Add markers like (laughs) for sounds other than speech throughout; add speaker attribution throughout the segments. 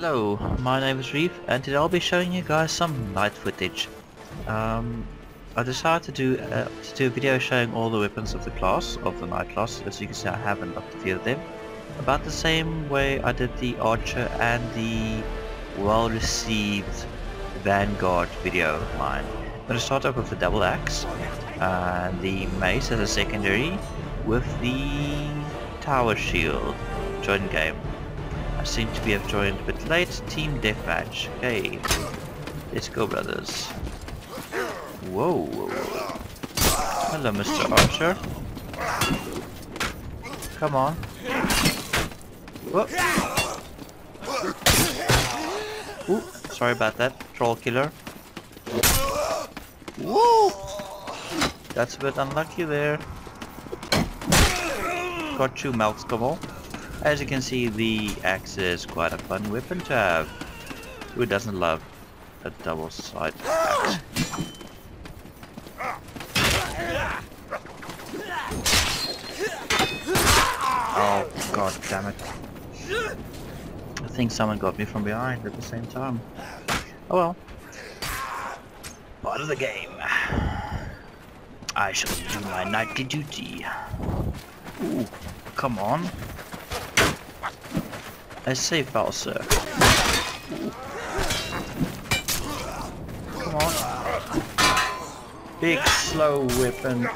Speaker 1: Hello, my name is Reef and today I'll be showing you guys some knight footage. Um, I decided to do, uh, to do a video showing all the weapons of the class, of the knight class, as you can see I have unlocked a few of them. About the same way I did the Archer and the well received Vanguard video of mine. I'm going to start off with the double axe, and the mace as a secondary, with the tower shield. Join game. I seem to be have joined a bit late. Team deathmatch. Okay. Let's go, brothers. Whoa. Hello, Mr. Archer. Come on. Whoop. Ooh, sorry about that. Troll killer. Woo! That's a bit unlucky there. Got you, Malkskummel. As you can see, the axe is quite a fun weapon to have. Who doesn't love a double side axe? Oh, god damn it. I think someone got me from behind at the same time. Oh well. Part of the game. I shall do my knightly duty. Ooh, come on. I say foul, sir. Come on. Big slow weapon.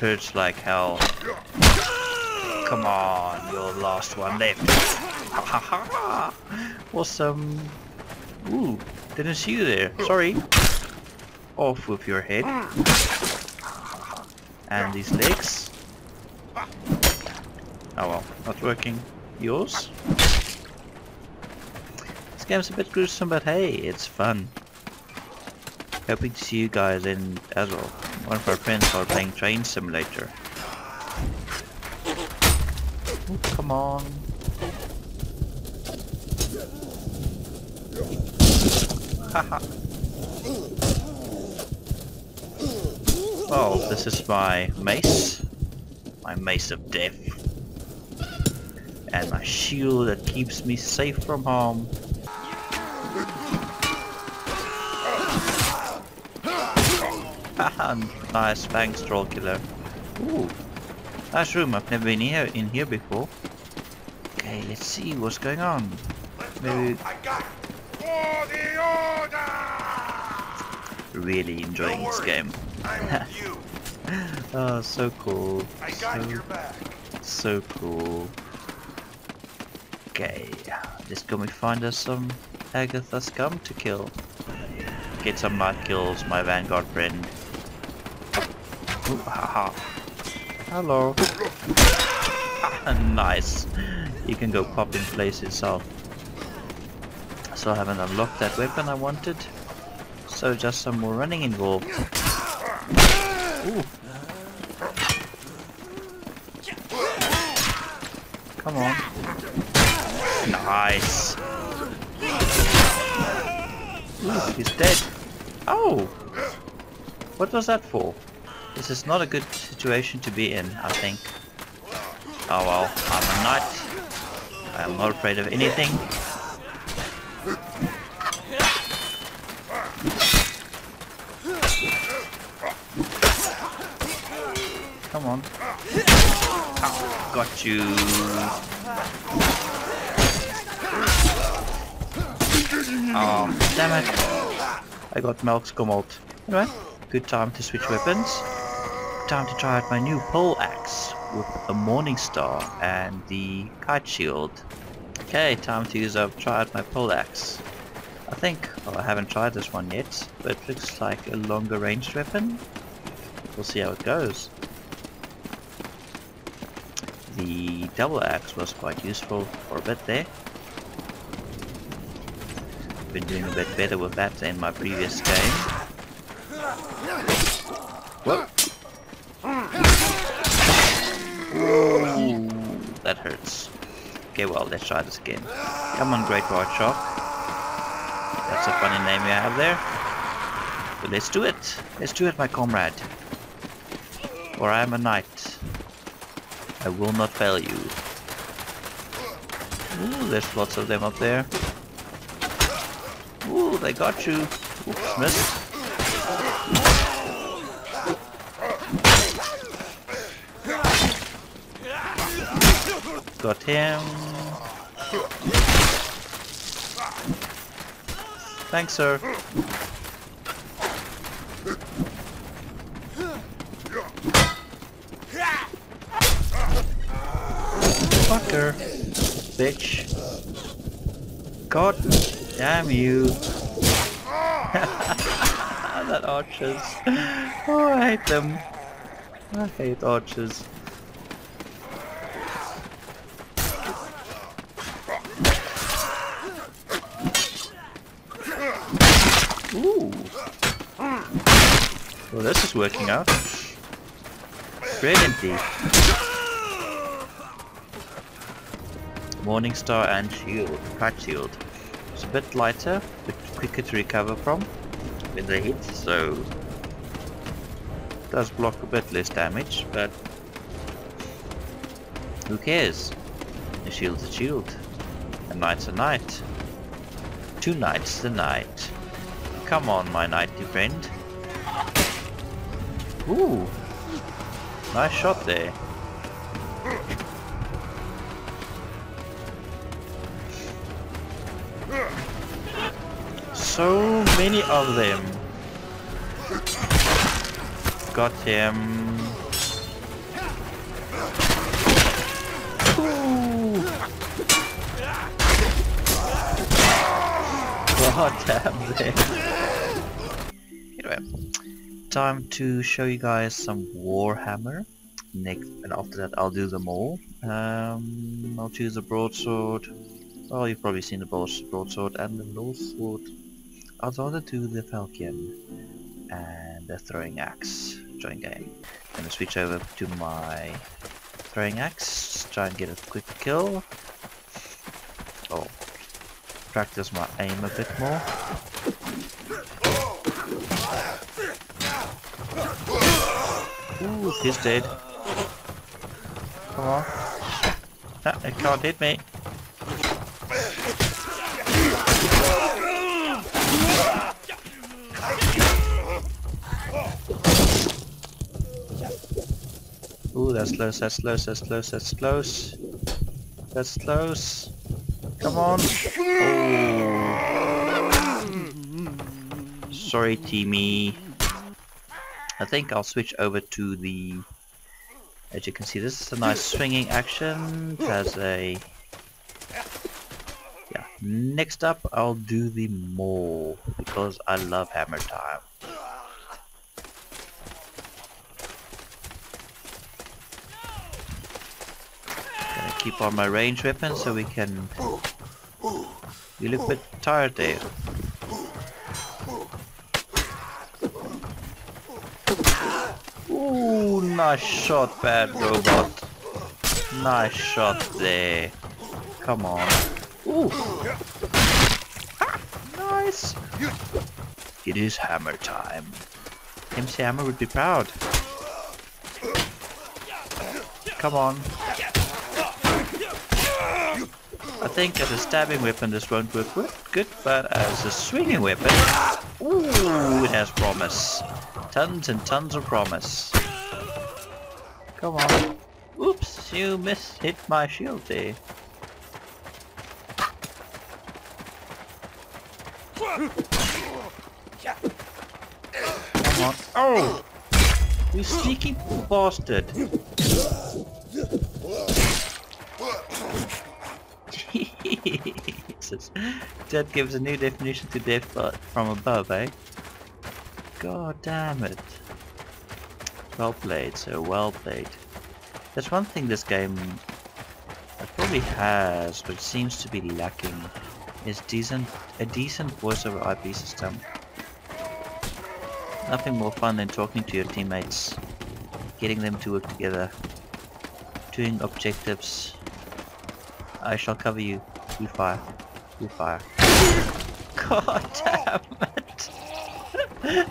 Speaker 1: Hurts like hell. Come on, your last one left. Ha ha ha! Awesome. Ooh, didn't see you there. Sorry. Off with your head. And these legs. Oh well, not working. Yours? This game's a bit gruesome, but hey, it's fun. Hoping to see you guys in as well. One of our friends are playing Train Simulator. Oh, come on. Haha. oh, this is my mace. My mace of death and my shield that keeps me safe from harm. nice, thanks troll killer. Ooh, nice room, I've never been here in here before. Okay, let's see what's going on. Maybe... Really enjoying this game. oh, (laughs) so cool. So, so cool. Okay, let's go and find us some Agatha scum to kill. Get some mad kills, my vanguard friend. Ooh. Hello. (laughs) nice. You can go pop in place itself. So I haven't unlocked that weapon I wanted. So just some more running involved. Ooh. Come on. Nice. Ooh, he's dead. Oh! What was that for? This is not a good situation to be in, I think. Oh well, I'm a knight. I'm not afraid of anything. Come on. Oh, got you. Oh, damn it. I got Malkskummel. Anyway, good time to switch weapons. Time to try out my new pole axe with a morning star and the kite shield. Okay, time to use up try out my pole axe. I think, well I haven't tried this one yet, but it looks like a longer ranged weapon. We'll see how it goes. The double axe was quite useful for a bit there been doing a bit better with that in my previous game. Ooh, that hurts. Okay, well, let's try this again. Come on, Great White Shark. That's a funny name you have there. But let's do it. Let's do it, my comrade. For I am a knight. I will not fail you. Ooh, there's lots of them up there. They got you. Oops, missed. Got him. Thanks, sir. Fucker. Bitch. God damn you. Archers. Oh, I hate them. I hate archers. Ooh. Well, this is working out. Brilliantly. Morningstar and shield, Pratt shield. It's a bit lighter, but quicker to recover from when they hit, so does block a bit less damage, but who cares? A shield's a shield. A knight's a knight. Two knights the knight. Come on, my knightly friend. Ooh! Nice shot there. So many of them. Got him. Ooh. God damn them. Anyway, time to show you guys some Warhammer. Next, and after that I'll do them all. Um, I'll choose a broadsword. Well, you've probably seen the broadsword and the north rather do the falchion and the throwing axe. Join game. I'm gonna switch over to my throwing axe. Try and get a quick kill. Oh, practice my aim a bit more. Ooh, he's dead. Come on. Ah, it can't hit me. Ooh, that's close, that's close, that's close, that's close. That's close. Come on. Sorry, Teamy. I think I'll switch over to the... As you can see, this is a nice swinging action. Has a... Yeah. Next up, I'll do the maul because I love hammer time. Keep on my range weapon so we can... You look a bit tired there. Ooh, nice shot, bad robot. Nice shot there. Come on. Ooh. nice. It is hammer time. MC Hammer would be proud. Come on. I think as a stabbing weapon this won't work good, but as a swinging weapon, ooh, it has promise. Tons and tons of promise. Come on. Oops, you missed hit my shield there. Come on. Oh! You sneaky bastard! That gives a new definition to death from above, eh? God damn it. Well played, so well played. There's one thing this game probably has, but seems to be lacking, is decent a decent voice over IP system. Nothing more fun than talking to your teammates, getting them to work together, doing objectives, I shall cover you. You fire. You fire. (laughs) God damn it! (laughs)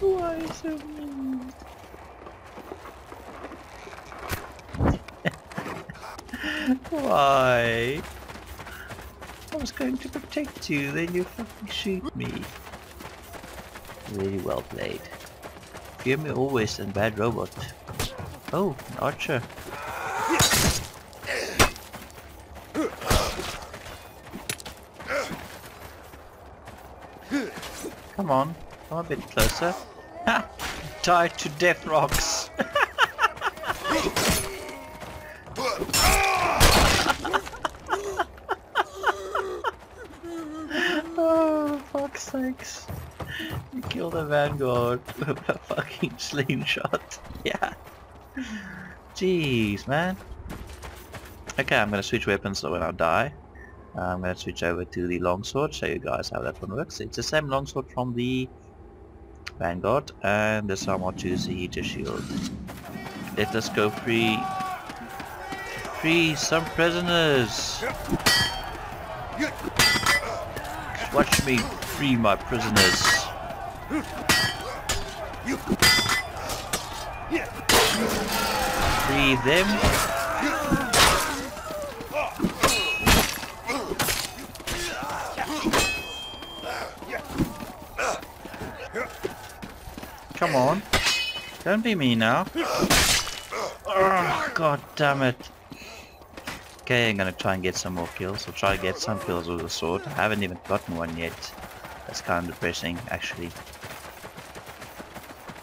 Speaker 1: Why so mean? (laughs) Why? I was going to protect you, then you fucking shoot me. Really well played. Fear me always and bad robot. Oh, an archer. Come on, come a bit closer. Die to death rocks! (laughs) oh, fuck's sakes. You killed a vanguard with a fucking (laughs) slingshot. (laughs) Yeah. Jeez, man. Okay, I'm gonna switch weapons so when I die. I'm gonna switch over to the longsword, show you guys how that one works. It's the same longsword from the Vanguard, and this time I'll choose the heater shield. Let us go free. Free some prisoners! Watch me free my prisoners. Free them. Come on. Don't be me now. Oh, God damn it. Okay, I'm gonna try and get some more kills. I'll try to get some kills with the sword. I haven't even gotten one yet. That's kind of depressing, actually.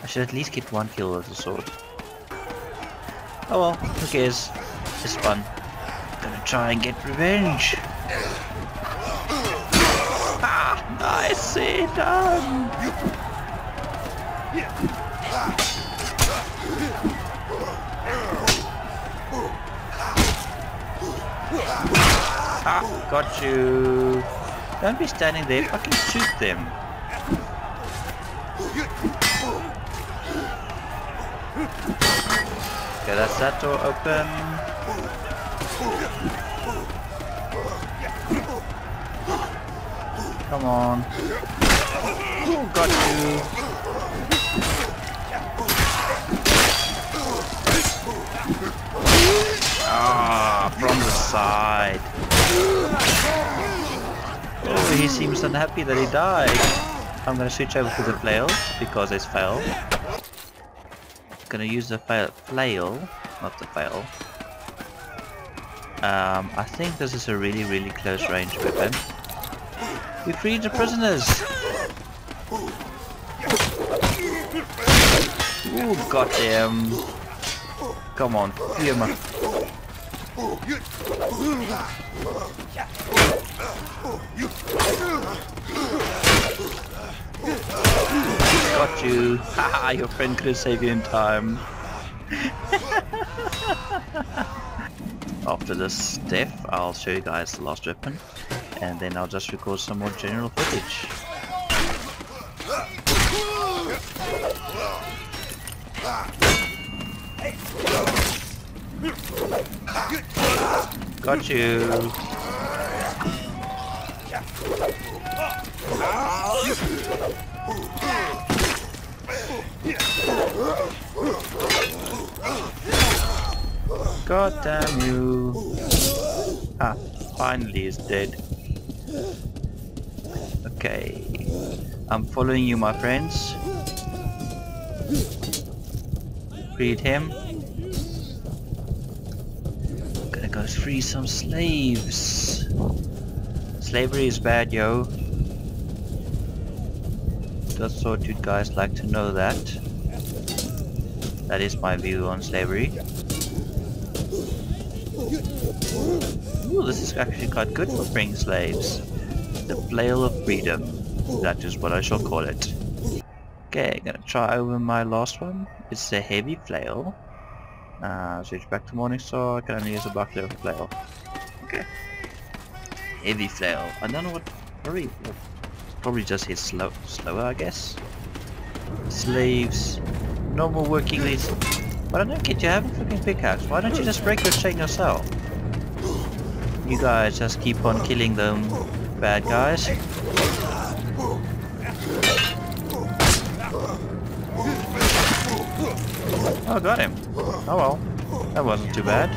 Speaker 1: I should at least get one kill with the sword. Oh well, who cares? It's fun. Gonna try and get revenge. Ah, nicely done! Ah, got you. Don't be standing there, fucking shoot them. That's that door open. Come on. Got you. Ah, from the side. Oh, he seems unhappy that he died. I'm gonna switch over to the flail because it's fail. Gonna use the flail, flail not the fail. Um, I think this is a really, really close range weapon. We freed the prisoners! Ooh, goddamn! Come on, fear me. Got you. Haha, (laughs) your friend could have saved you in time. (laughs) After this death, I'll show you guys the last weapon, and then I'll just record some more general footage. Got you. God damn you. Ah, finally he's dead. Okay. I'm following you my friends. Freed him. Go free some slaves. Slavery is bad, yo. Just thought you guys like to know that. That is my view on slavery. Ooh, this is actually quite good for freeing slaves. The flail of freedom. That is what I shall call it. Okay, gonna try over my last one. It's a heavy flail. Uh, switch back to Morningstar. I can only use a buckler of flail. Okay. Heavy flail. I don't know what. Probably, probably just hit slow, slower, I guess. Slaves. Normal working leads. But I don't get you have a fucking pickaxe. Why don't you just break your chain yourself? You guys just keep on killing them bad guys. Oh, got him. Oh well. That wasn't too bad.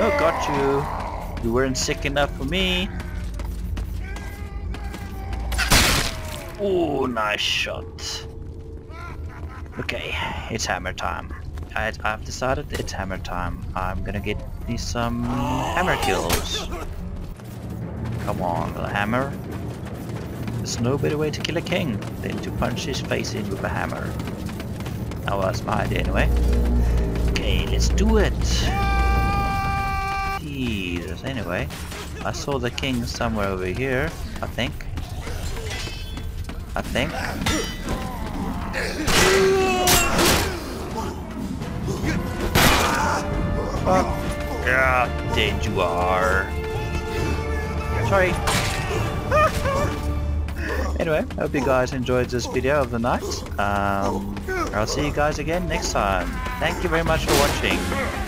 Speaker 1: Oh, got you. You weren't sick enough for me. Oh, nice shot. Okay, it's hammer time. I, I've decided it's hammer time. I'm gonna get me some hammer kills. Come on, little hammer. There's no better way to kill a king than to punch his face in with a hammer. That was my idea anyway. Okay, let's do it. Jesus, anyway. I saw the king somewhere over here, I think. I think. Fuck. Yeah, dead you are. Sorry. (laughs) anyway, I hope you guys enjoyed this video of the knight. Um, I'll see you guys again next time. Thank you very much for watching.